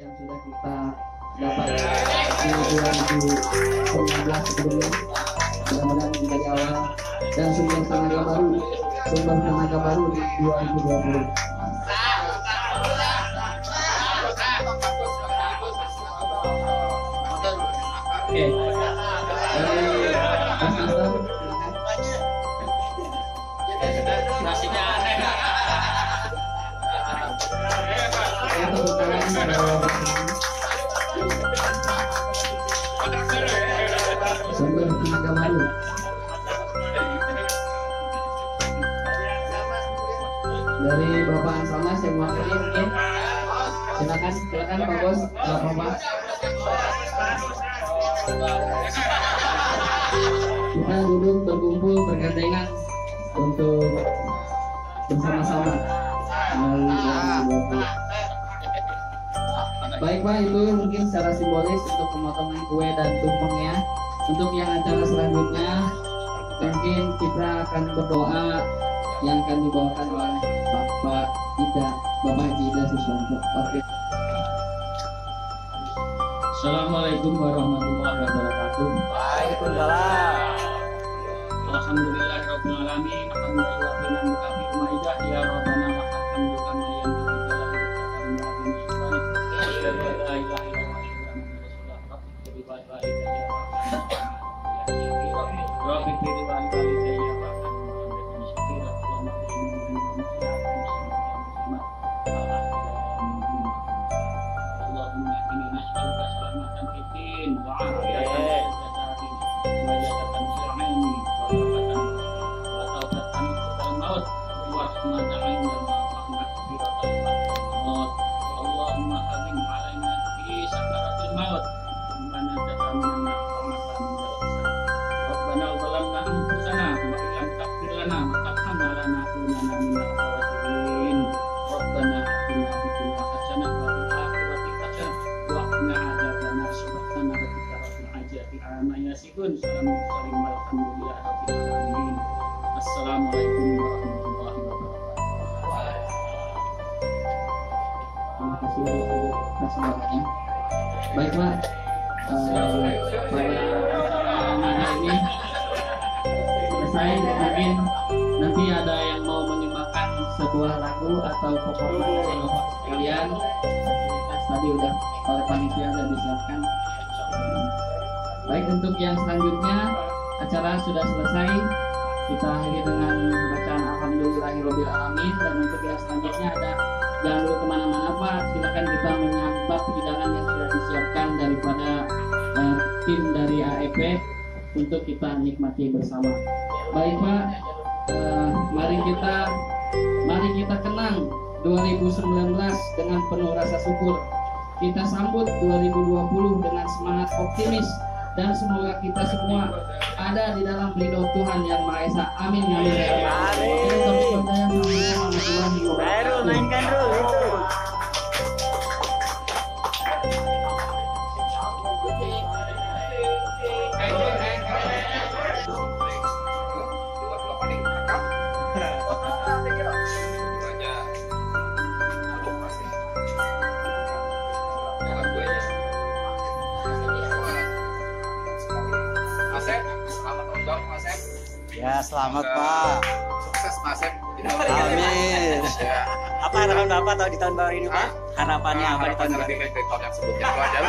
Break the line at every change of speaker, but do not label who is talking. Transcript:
yang sudah kita dapat di 2019 sebelumnya mudah-mudahan dari awal dan sumber tenaga baru sumber tenaga baru di 2020 Oke, Anton, Dari Bapak Ansama saya mewakili mungkin. Silakan, silakan Pak Bos, Pak Bapak. Kita duduk berkumpul bergandengan untuk bersama-sama melalui 2020. Baik Pak, itu mungkin secara simbolis untuk pemotongan kue dan tumpengnya. Untuk yang acara selanjutnya, mungkin kita akan berdoa yang akan dibawakan oleh Bapak Ida, Bapak Haji Ida Suswanto. Oke.
Assalamualaikum warahmatullahi wabarakatuh.
Waalaikumsalam.
Alhamdulillahirabbil alamin. Alhamdulillah maidah ya rabbana wa kama wajhika Asyhadu an walhamdulillahi rabbil alamin Assalamualaikum warahmatullahi wabarakatuh
Terima kasih atas banyak. Baik Pak, Eh, pada hari ini selesai mungkin nanti ada yang mau menyumbangkan sebuah lagu atau Bapak sekalian. Tadi udah oleh panitia sudah disiapkan. Baik untuk yang selanjutnya acara sudah selesai. Kita akhiri dengan bacaan Alhamdulillahirobbil alamin dan untuk yang selanjutnya ada jangan dulu ke mana-mana Pak. Silakan kita menyantap hidangan yang sudah disiapkan daripada eh, tim dari AEP untuk kita nikmati bersama. Baik Pak, eh, mari kita mari kita kenang 2019 dengan penuh rasa syukur. Kita sambut 2020 dengan semangat optimis dan semoga kita semua ada di dalam ridho Tuhan yang Maha Esa. Amin amin. ya Rabbal alamin.
Amin.
Oke, tepuk tangan. Assalamualaikum warahmatullahi
Baru
wabarakatuh.
mainkan dulu itu.
Asep,
Ya selamat Pak.
Sukses di tahun ini.
Amin.
Ya.
Apa harapan Bapak tahun di tahun baru ini Pak? Harapannya apa di tahun
harapannya
baru?
lebih baik dari tahun yang sebelumnya itu aja.